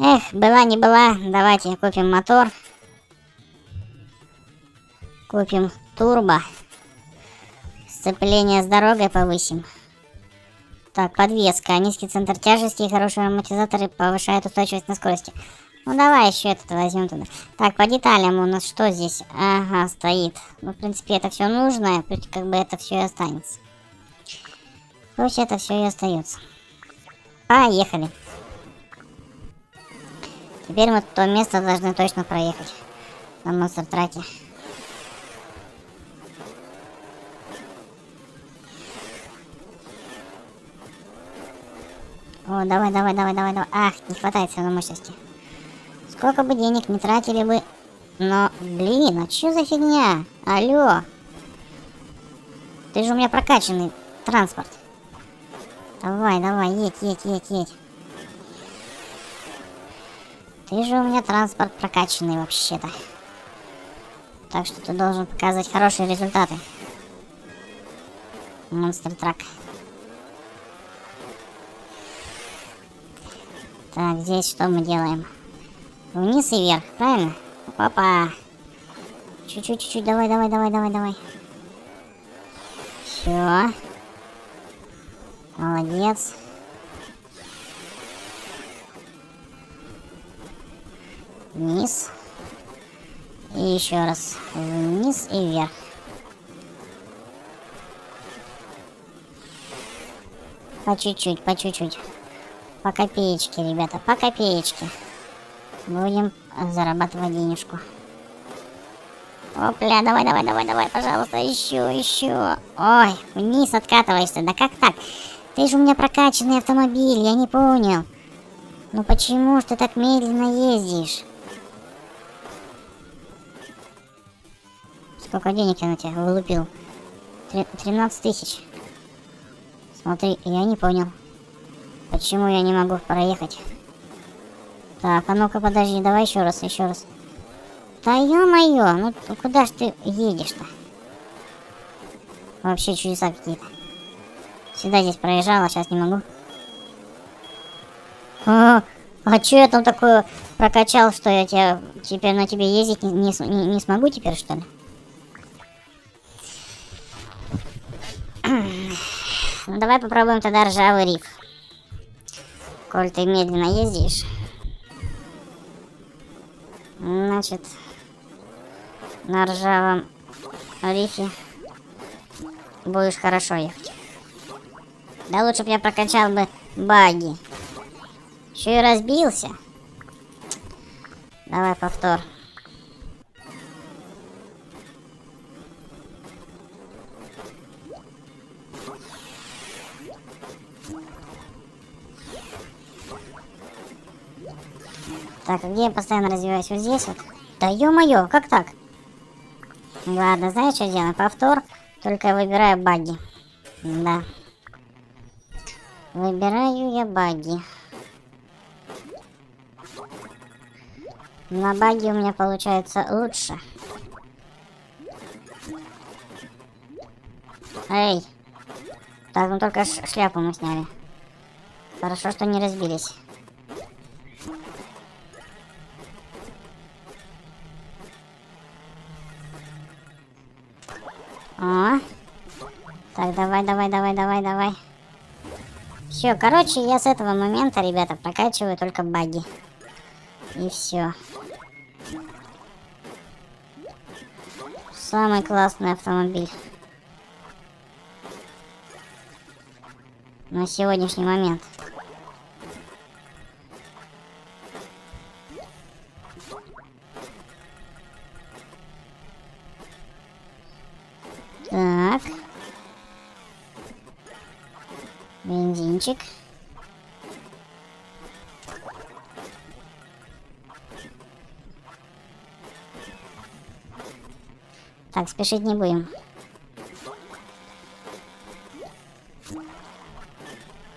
Эх, была не была. Давайте купим мотор. Купим турбо. Сцепление с дорогой повысим. Так, подвеска. Низкий центр тяжести и хорошие амортизаторы повышают устойчивость на скорости. Ну давай еще этот возьмем туда. Так, по деталям у нас что здесь? Ага, стоит. Ну, в принципе, это все нужно. Как бы это все и останется. Пусть это все и остается. Поехали. Теперь мы то место должны точно проехать. На монстр траке. О, давай, давай, давай, давай, давай. Ах, не хватает все равно мощности. Сколько бы денег не тратили бы. Но, блин, а что за фигня? Алло. Ты же у меня прокачанный транспорт. Давай, давай, едь, едь, едь, едь. Ты же у меня транспорт прокачанный вообще-то. Так что ты должен показывать хорошие результаты. Монстр трак. Так, здесь что мы делаем? Вниз и вверх, правильно? Папа. Чуть-чуть, чуть-чуть, давай, давай, давай, давай, давай. Все. Молодец. Вниз. И еще раз. Вниз и вверх. По чуть-чуть, по чуть-чуть. По копеечке, ребята, по копеечке. Будем зарабатывать денежку. Опля, давай, давай, давай, давай, пожалуйста, еще, еще. Ой, вниз откатываешься, да как так? Ты же у меня прокачанный автомобиль, я не понял. Ну почему ж ты так медленно ездишь? Сколько денег я на тебя вылупил? 13 тысяч. Смотри, я не понял. Почему я не могу проехать? Так, а ну-ка подожди, давай еще раз, еще раз. Да ё-моё, ну куда ж ты едешь-то? Вообще чудеса какие-то. Всегда здесь проезжала, сейчас не могу. А, а что я там такое прокачал, что я тебя теперь на тебе ездить не, не, не смогу теперь, что ли? Ну давай попробуем тогда ржавый риф. Коль ты медленно ездишь. Значит, на ржавом рифе будешь хорошо ехать. Да лучше бы я прокачал бы баги. Еще и разбился. Давай повтор. Так, где я постоянно развиваюсь? Вот здесь вот? Да ё-моё, как так? Ладно, знаешь, что делаем? Повтор, только выбираю баги. Да. Выбираю я баги. На баги у меня получается лучше. Эй! Так, ну только шляпу мы сняли. Хорошо, что не разбились. О. Так, давай, давай, давай, давай, давай. Все, короче, я с этого момента, ребята, прокачиваю только баги. И все. Самый классный автомобиль. На сегодняшний момент. Бензинчик. Так, спешить не будем.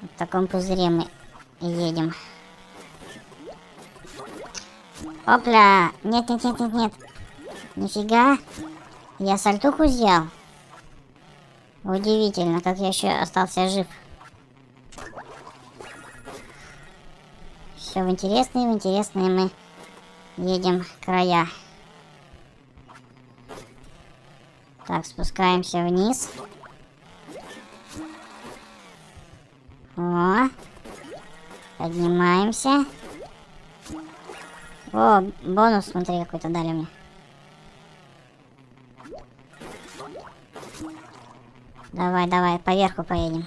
В таком пузыре мы едем. Опля! Нет, нет, нет, нет, нет. Нифига. Я сальтуху взял. Удивительно, как я еще остался жив. Все в интересные, в интересные мы едем края. Так, спускаемся вниз. О, поднимаемся. О, бонус, смотри, какой-то дали мне. Давай, давай, поверху поедем.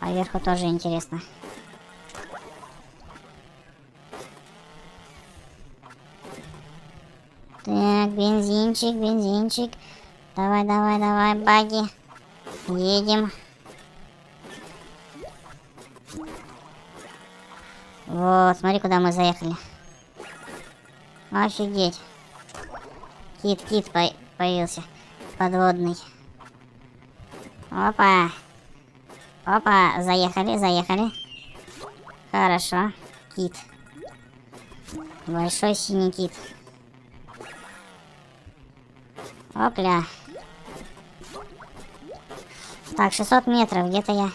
Поверху тоже интересно. Так, бензинчик, бензинчик. Давай, давай, давай, баги. Едем. Вот, смотри, куда мы заехали. Офигеть. Кит, кит по появился. Подводный. Опа. Опа, заехали, заехали. Хорошо. Кит. Большой синий кит. Опля. Так, 600 метров. Где-то я...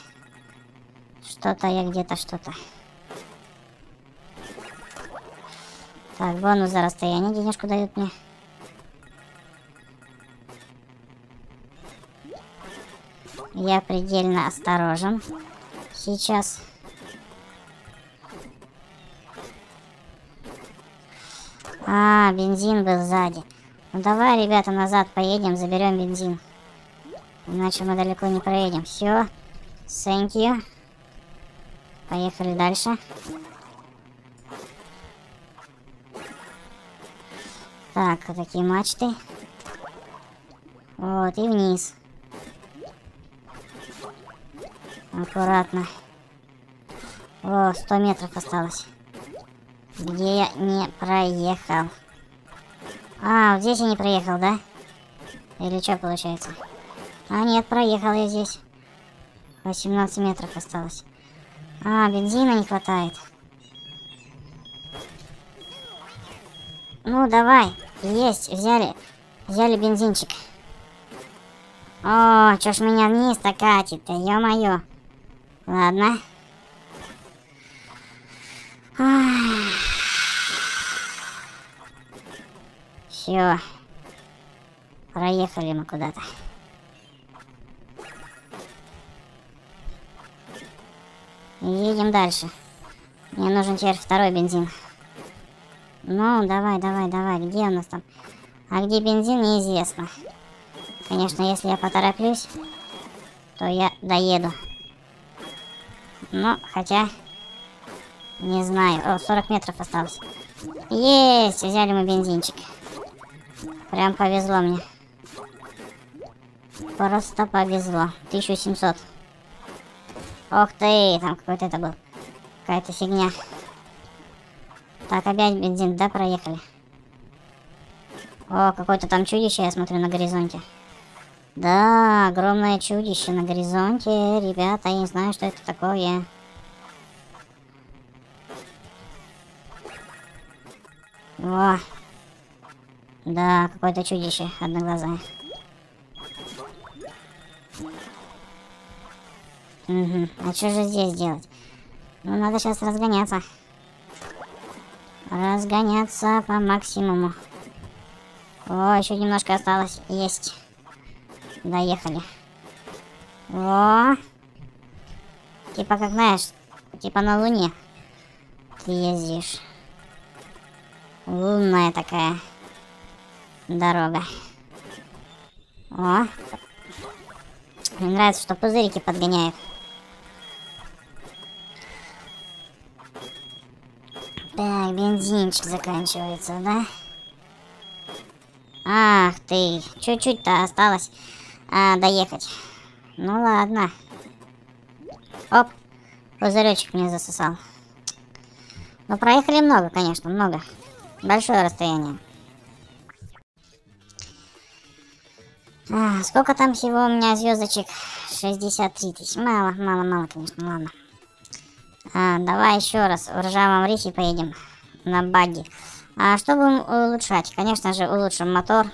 Что-то я где-то что-то. Так, бонус за расстояние денежку дают мне. Я предельно осторожен. Сейчас. А, бензин был сзади. Ну давай, ребята, назад поедем, заберем бензин. Иначе мы далеко не проедем. Все. Thank you. Поехали дальше. Так, вот такие мачты. Вот, и вниз. Аккуратно. О, 100 метров осталось. Где я не проехал. А, вот здесь я не проехал, да? Или что получается? А, нет, проехал я здесь. 18 метров осталось. А, бензина не хватает. Ну, давай. Есть, взяли. Взяли бензинчик. О, чё ж меня вниз-то катит-то, ё-моё. Ладно. Все. Проехали мы куда-то. Едем дальше. Мне нужен теперь второй бензин. Ну, давай, давай, давай. Где у нас там? А где бензин, неизвестно. Конечно, если я потороплюсь, то я доеду. Но, хотя... Не знаю. О, 40 метров осталось. Есть! Взяли мы бензинчик. Прям повезло мне. Просто повезло. 1700. Ох ты, там какой-то это был. Какая-то фигня. Так, опять бензин, да, проехали? О, какое-то там чудище, я смотрю, на горизонте. Да, огромное чудище на горизонте. Ребята, я не знаю, что это такое. О, да, какое-то чудище одноглазое. Угу. А что же здесь делать? Ну, надо сейчас разгоняться. Разгоняться по максимуму. О, еще немножко осталось. Есть. Доехали. О! Типа, как знаешь, типа на Луне ты ездишь. Лунная такая дорога. О! Мне нравится, что пузырики подгоняют. Так, бензинчик заканчивается, да? Ах ты, чуть-чуть-то осталось а, доехать. Ну ладно. Оп, пузыречек мне засосал. Ну проехали много, конечно, много. Большое расстояние. А, сколько там всего у меня звездочек? 63 тысяч. Мало, мало, мало, конечно, ладно. А, давай еще раз в ржавом рифе поедем на багги. А что будем улучшать? Конечно же, улучшим мотор.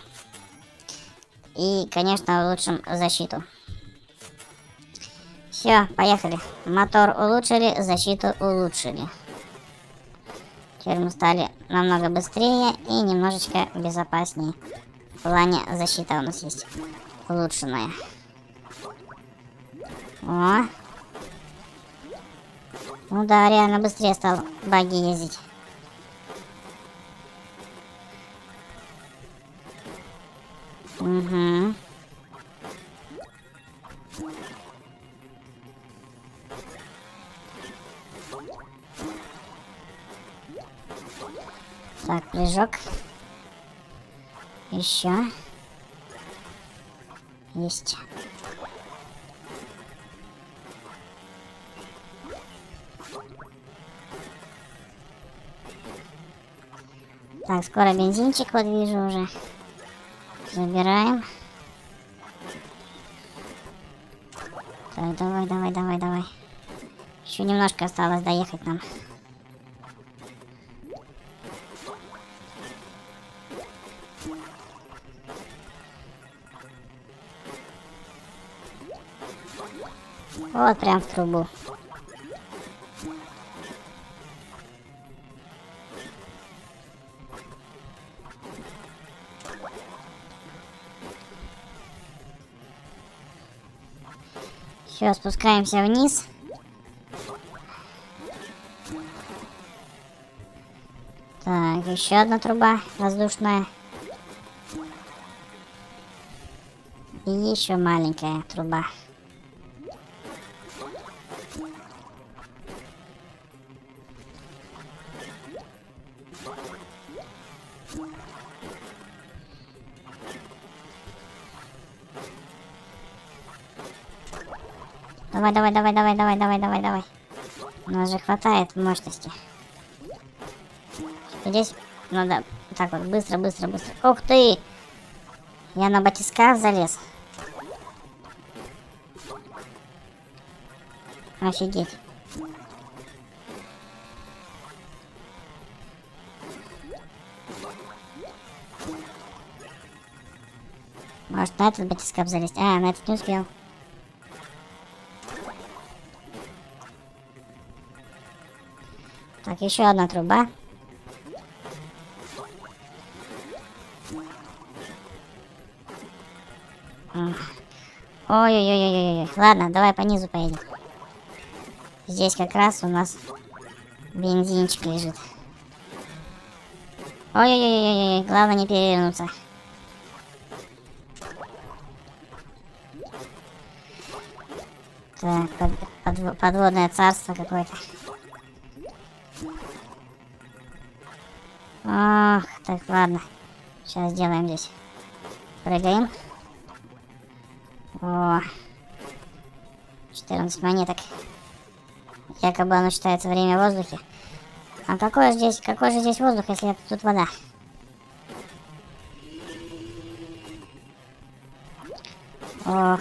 И, конечно, улучшим защиту. Все, поехали. Мотор улучшили, защиту улучшили. Теперь мы стали намного быстрее и немножечко безопаснее. Плане защита у нас есть улучшенная. О! Ну да, реально быстрее стал баги ездить. Угу. Так, прыжок. Еще. Есть. Так, скоро бензинчик вот вижу уже. Забираем. Так, давай, давай, давай, давай. Еще немножко осталось доехать нам. Вот прям в трубу. Все, спускаемся вниз. Так, еще одна труба воздушная. И еще маленькая труба. Давай, давай, давай, давай, давай, давай, давай, давай. У нас же хватает мощности. Здесь надо так вот быстро, быстро, быстро. Ух ты! Я на батискаф залез. Офигеть. Может на этот батискаф залезть? А, на этот не успел. Так, еще одна труба. Ой-ой-ой-ой-ой. Ладно, давай по низу поедем. Здесь как раз у нас бензинчик лежит. Ой-ой-ой-ой, главное не перевернуться. Так, под, под, подводное царство какое-то. Ах, так, ладно. Сейчас сделаем здесь. Прыгаем. О, 14 монеток. Якобы оно считается время в воздухе. А какой же здесь, какой же здесь воздух, если тут вода? Ох.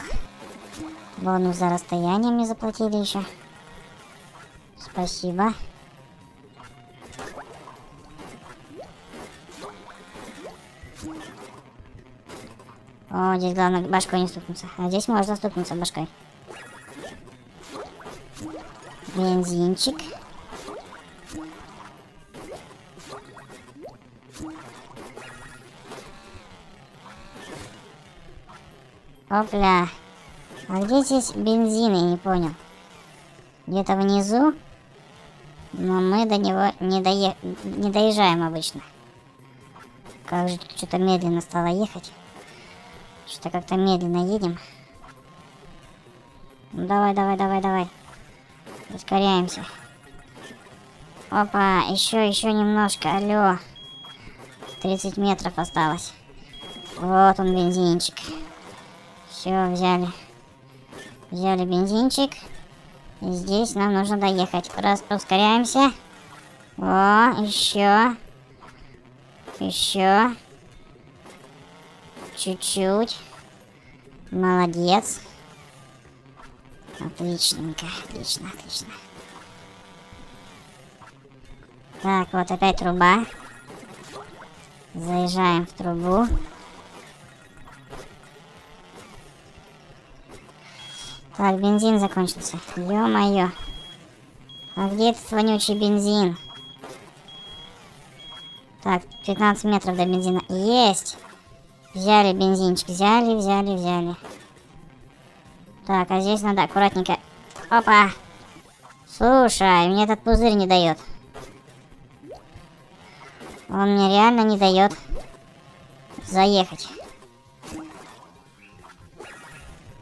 Бонус за расстояние мне заплатили еще. Спасибо. Здесь главное башкой не стукнуться. А здесь можно стукнуться башкой. Бензинчик. Опля. А где здесь бензин, я не понял. Где-то внизу. Но мы до него не, дое... не доезжаем обычно. Как же тут что-то медленно стало ехать. Что-то как-то медленно едем. Ну, давай, давай, давай, давай. Ускоряемся. Опа, еще, еще немножко. Алло. 30 метров осталось. Вот он, бензинчик. Все, взяли. Взяли бензинчик. И здесь нам нужно доехать. Раз, ускоряемся. О, еще. Еще. Чуть-чуть. Молодец. Отличненько, отлично, отлично. Так, вот опять труба. Заезжаем в трубу. Так, бензин закончился. Ё-моё. А где этот вонючий бензин? Так, 15 метров до бензина. Есть! Взяли бензинчик, взяли, взяли, взяли. Так, а здесь надо аккуратненько. Опа! Слушай, мне этот пузырь не дает. Он мне реально не дает заехать.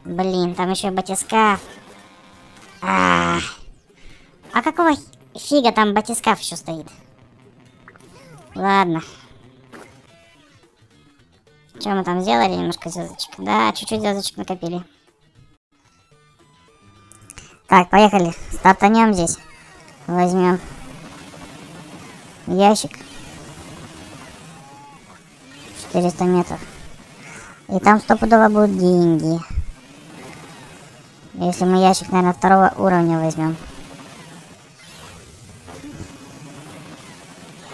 Блин, там еще батискаф. А, -а, -а. а какого фига там батискаф еще стоит? Ладно. Что мы там сделали? Немножко звездочек. Да, чуть-чуть звездочек накопили. Так, поехали. Стартанем здесь. Возьмем ящик. 400 метров. И там стопудово будут деньги. Если мы ящик, наверное, второго уровня возьмем.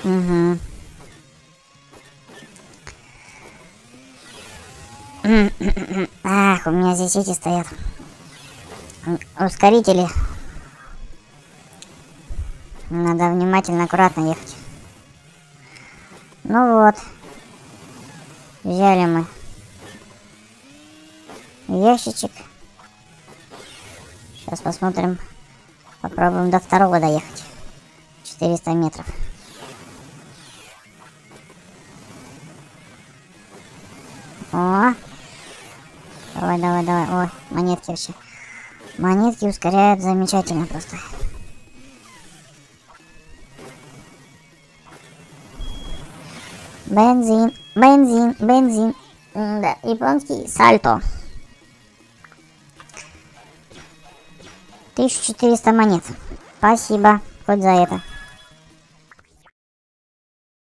Угу. Ах, у меня здесь эти стоят. Ускорители. Надо внимательно, аккуратно ехать. Ну вот. Взяли мы ящичек. Сейчас посмотрим. Попробуем до второго доехать. 400 метров. О! Давай, давай, давай. О, монетки вообще. Монетки ускоряют замечательно просто. Бензин, бензин, бензин. Да, японский сальто. 1400 монет. Спасибо хоть за это.